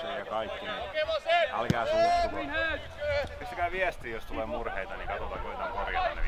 se ja kaikki, niin älkää suuttuko. Pistäkää viestiä, jos tulee murheita, niin katsotaan, koitan korjata ne